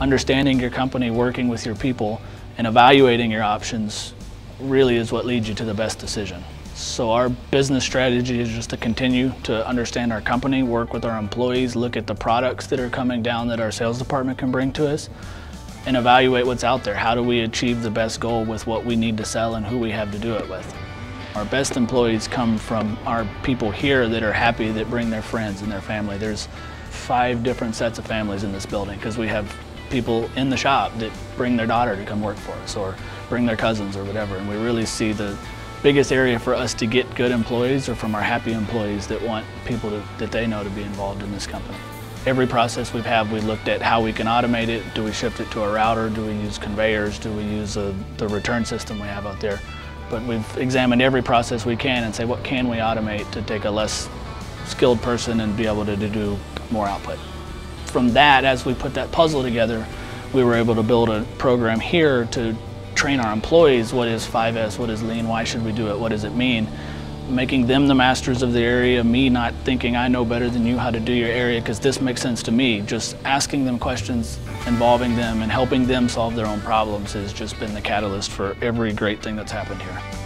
understanding your company, working with your people, and evaluating your options really is what leads you to the best decision. So our business strategy is just to continue to understand our company, work with our employees, look at the products that are coming down that our sales department can bring to us, and evaluate what's out there. How do we achieve the best goal with what we need to sell and who we have to do it with? Our best employees come from our people here that are happy that bring their friends and their family. There's five different sets of families in this building because we have people in the shop that bring their daughter to come work for us or bring their cousins or whatever. And we really see the biggest area for us to get good employees or from our happy employees that want people to, that they know to be involved in this company. Every process we've had, we looked at how we can automate it. Do we shift it to a router? Do we use conveyors? Do we use a, the return system we have out there? But we've examined every process we can and say what can we automate to take a less skilled person and be able to, to do more output. From that, as we put that puzzle together, we were able to build a program here to train our employees what is 5S, what is lean, why should we do it, what does it mean, making them the masters of the area, me not thinking I know better than you how to do your area because this makes sense to me. Just asking them questions, involving them, and helping them solve their own problems has just been the catalyst for every great thing that's happened here.